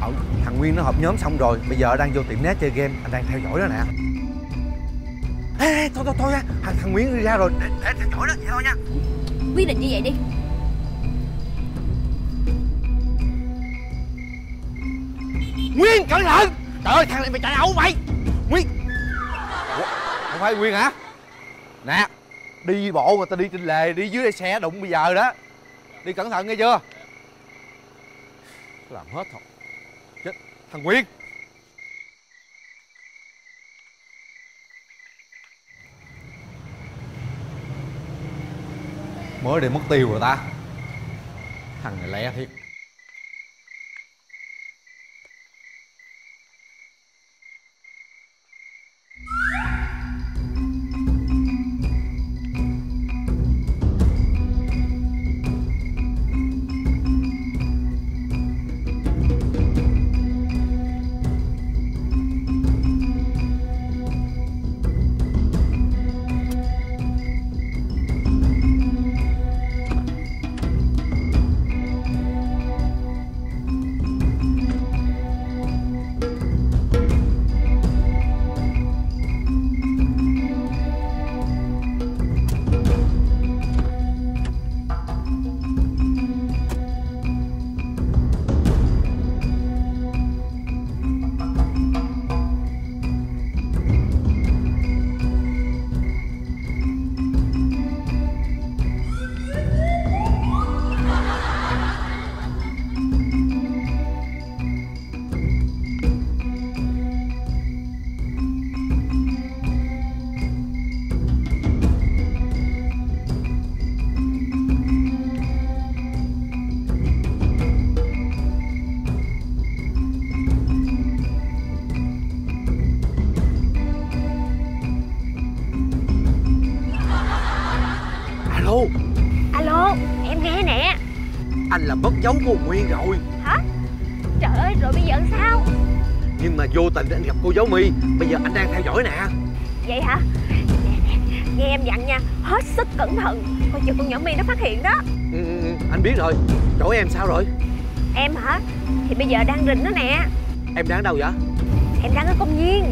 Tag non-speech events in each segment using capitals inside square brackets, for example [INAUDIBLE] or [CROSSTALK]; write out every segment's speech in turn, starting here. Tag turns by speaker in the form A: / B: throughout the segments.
A: ờ, thằng Nguyên nó họp nhóm xong rồi Bây giờ đang vô tiệm net chơi game Anh đang theo dõi nó nè. Ê, ê thôi thôi thôi nha thằng, thằng Nguyên đi ra rồi để, để theo dõi nó vậy thôi nha.
B: Quyết định như vậy đi.
A: Nguyên cẩn thận! Trời ơi thằng này mày chạy đâu mày Nguyên. Ủa, Không phải Nguyên hả? Nè Đi bộ mà tao đi trên lề Đi dưới đây xe đụng bây giờ đó. Đi cẩn thận nghe chưa làm hết thôi. Chết. Thằng Nguyên Mới để mất tiêu rồi ta. Thằng này lẹ thiệt. Anh là mất dấu của Nguyên rồi.
C: Hả? Trời ơi rồi bây giờ sao?
A: Nhưng mà vô tình anh gặp cô giáo My Bây giờ anh đang theo dõi nè.
C: Vậy hả? Nghe em dặn nha Hết sức cẩn thận. Coi chừng con nhỏ My nó phát hiện đó.
A: Ừ, ừ, ừ, Anh biết rồi. Chỗ em sao rồi?
C: Em hả? Thì bây giờ đang rình đó nè.
A: Em đang ở đâu vậy?
C: Em đang ở công viên.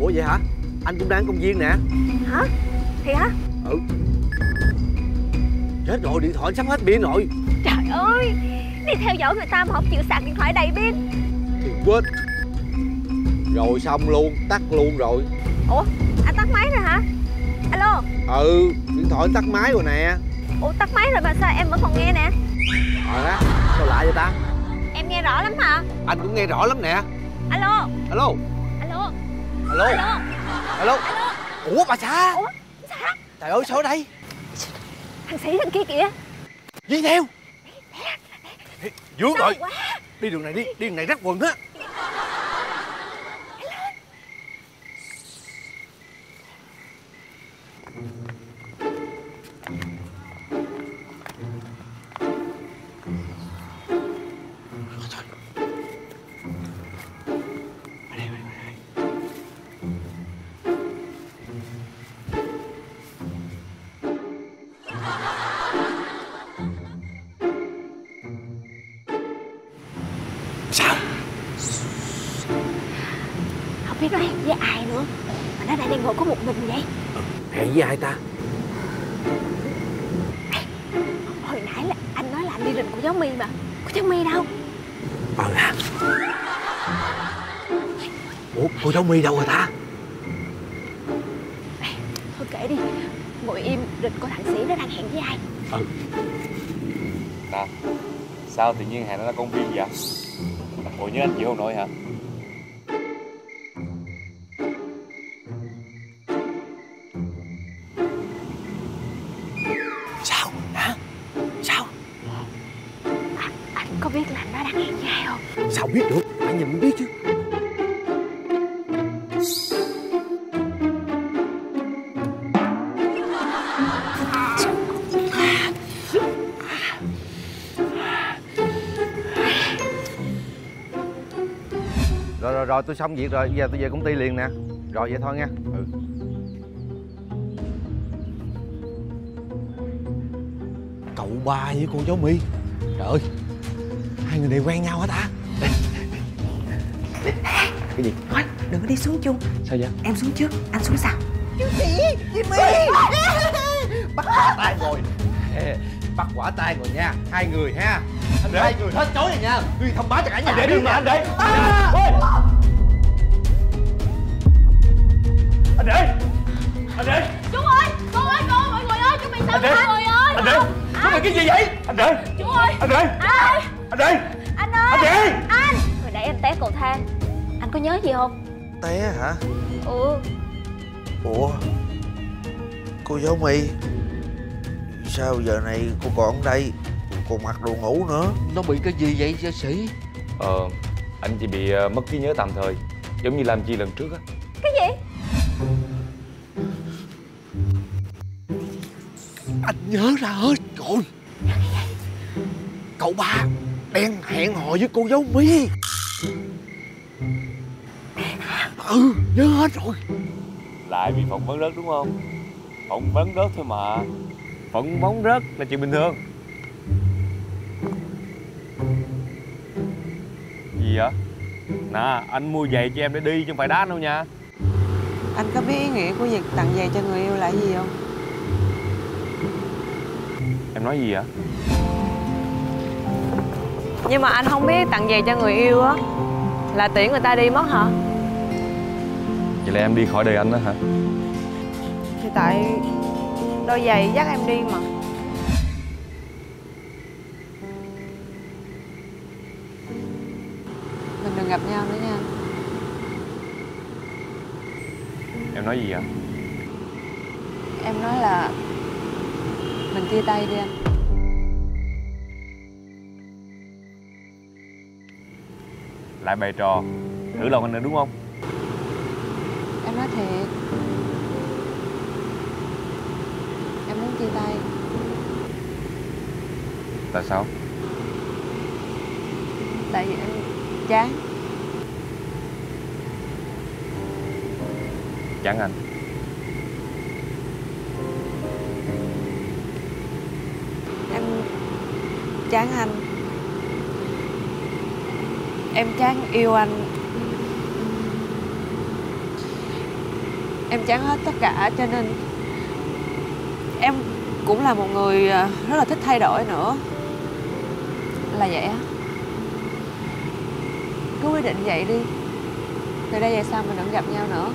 A: Ủa vậy hả? Anh cũng đang ở công viên nè.
C: Hả? Thì hả?
A: Ừ. Chết rồi điện thoại sắp hết pin rồi
C: Trời ơi Đi theo dõi người ta mà không chịu sạc điện thoại đầy pin.
A: Thì quên. Rồi xong luôn Tắt luôn rồi.
C: Ủa anh tắt máy rồi hả? Alo?
A: Ừ Điện thoại tắt máy rồi nè.
C: Ủa tắt máy rồi mà sao em vẫn còn nghe nè?
A: Rồi á Sao lạ vậy ta?
C: Em nghe rõ lắm hả?
A: Anh cũng nghe rõ lắm nè.
C: Alo?
A: Alo?
C: Alo?
A: Alo?
C: Alo?
A: Alo? Ủa bà xã
C: Ủa sao
A: Trời ơi sao ở đây?
C: Thằng sĩ đằng kia kìa.
A: Đi theo Vướng rồi. Đi đường này đi Đi đường này rắc quần á
C: có một mình vậy?
A: Hẹn với ai ta?
C: Hồi nãy là anh nói là anh đi rình của giáo My mà. Của giáo My đâu?
A: Ờ hả Ủa cô cháu My đâu rồi ta?
C: Thôi kệ đi. Ngồi im rình coi thằng sĩ nó đang hẹn với ai?
A: Ừ.
D: Nè Sao tự nhiên hẹn nó ra công viên vậy? Ủa nhớ anh chịu không nổi hả
C: biết
A: được Phải nhìn mới biết chứ. Rồi rồi rồi tôi xong việc rồi. Giờ tôi về công ty liền nè. Rồi vậy thôi nha. Ừ. Cậu ba với cô cháu My. Trời ơi Hai người này quen nhau hả ta
D: cái gì?
E: Thôi đừng có đi xuống chung.
D: Sao vậy?
E: Em xuống trước anh xuống sau. [LAUGHS]
A: Bắt quả tay rồi bắt quả tay rồi nha. Hai người ha. Hai người. hết chối rồi nha. Huy thông báo cho cả nhà
D: để đi. mà anh để.
A: À!
D: anh để. Anh để.
C: Chú ơi Con ơi ơi mọi người ơi Chú bị sao
D: Anh
C: mọi người ơi.
D: Anh để. Có phải cái gì vậy? Anh để.
C: Chú ơi.
D: Anh để.
C: Ai?
D: Anh để.
C: Anh ơi.
D: Anh để.
C: Anh có nhớ gì không?
F: Té hả?
C: Ừ.
F: Ủa? Cô giáo My Sao giờ này cô còn ở đây? Còn mặc đồ ngủ nữa.
A: Nó bị cái gì vậy gia sĩ?
D: Ờ anh chỉ bị ờ, mất trí nhớ tạm thời. Giống như làm chi lần trước á.
C: Cái gì?
A: Anh nhớ ra hết rồi. Cậu ba đang hẹn hò với cô giáo my ừ nhớ hết rồi.
D: Lại bị phỏng vấn rớt đúng không? Phỏng vấn rớt thôi mà. Phỏng vấn rớt là chuyện bình thường. Gì vậy? Nè anh mua giày cho em để đi chứ không phải đá anh đâu nha.
G: Anh có biết ý nghĩa của việc tặng giày cho người yêu là gì không?
D: em nói gì vậy?
G: Nhưng mà anh không biết tặng giày cho người yêu á Là tiễn người ta đi mất hả?
D: Vậy là em đi khỏi đời anh đó hả?
G: Thì tại đôi giày dắt em đi mà. Mình đừng gặp nhau nữa nha.
D: Em nói gì vậy?
G: Em nói là Mình chia tay đi anh.
D: Lại bày trò thử lòng anh nữa đúng không
G: nói thiệt. Em muốn chia tay.
D: Tại sao?
G: Tại vì em chán.
D: Chán anh.
G: Em chán anh. Em chán yêu anh Em chán hết tất cả, cho nên Em cũng là một người à, rất là thích thay đổi nữa. Là vậy á. Cứ quyết định vậy đi. Từ đây về sau mình đừng gặp nhau nữa.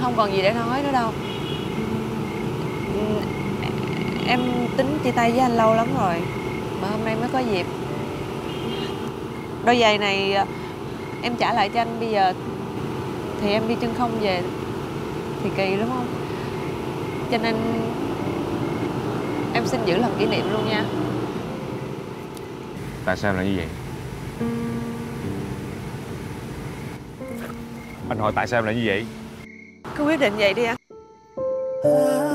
G: Không còn gì để nói nữa đâu. Em tính chia tay với anh lâu lắm rồi, Mà hôm nay mới có dịp. Đôi giày này à, em trả lại cho anh bây giờ thì em đi chân không về Thì kỳ đúng không? Cho nên Em xin giữ làm kỷ niệm luôn nha.
D: Tại sao em lại như vậy? Anh hỏi tại sao em lại như vậy?
G: Cứ quyết định vậy đi anh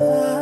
H: Uh.